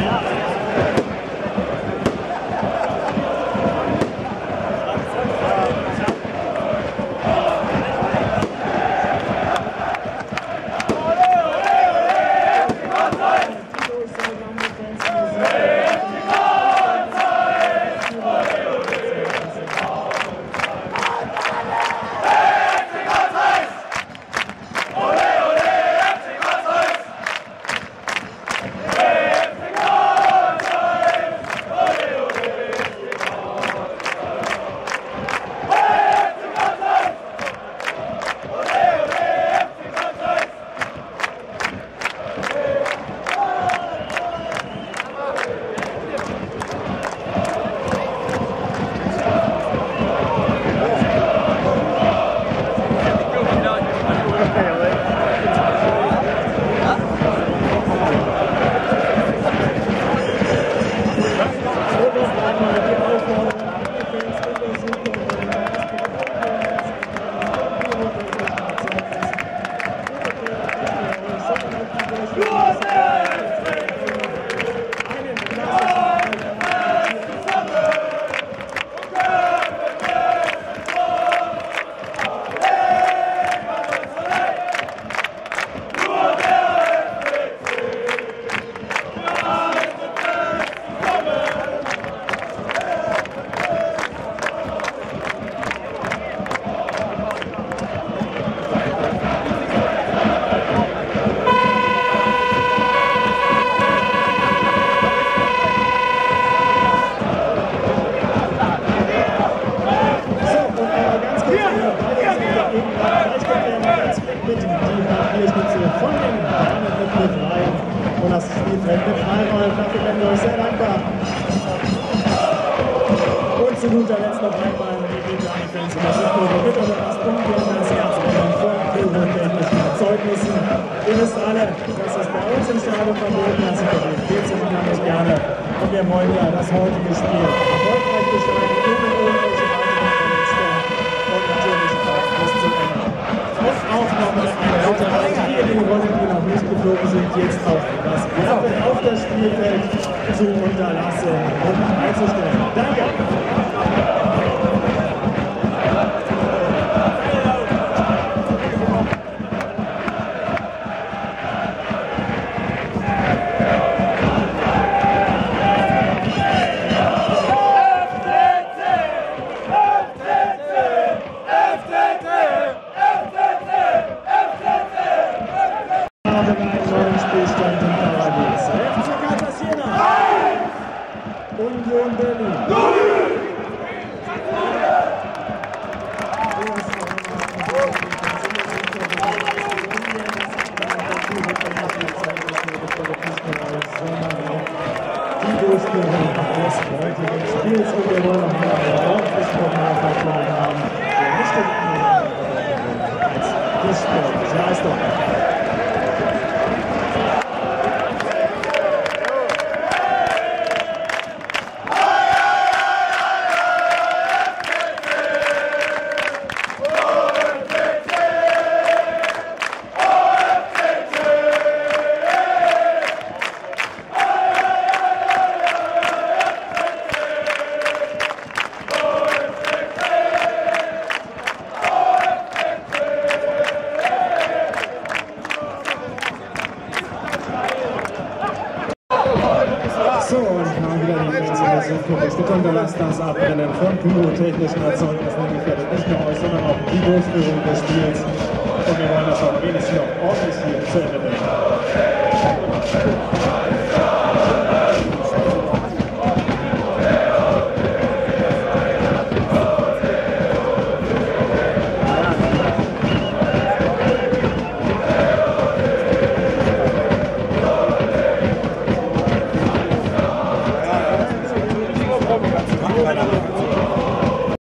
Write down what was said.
Die von den Damen mit befreien und das Spielfeld mit Freiräumen. Dafür werden wir euch sehr dankbar. Und zu guter Letzt noch einmal die Veganen-Fans in der Südkurve. Bitte aber das umgehen das Herz von pyrotechnischen Erzeugnissen. Ihr wisst alle, das ist bei uns im Stadion verboten, das ist verboten. 14 kann ich gerne. Und wir wollen ja das heutige Spiel Spielfeld zu unterlassen und einzustellen. It's this build. It's not as Bitte unterlasst das Abbrennen von pyrotechnischen Erzeugnissen. Gefährdet nicht nur euch, sondern auch die Durchführung des Spiels. Und wir wollen das auch wenigstens noch ordentlich hier zu Ende bringen.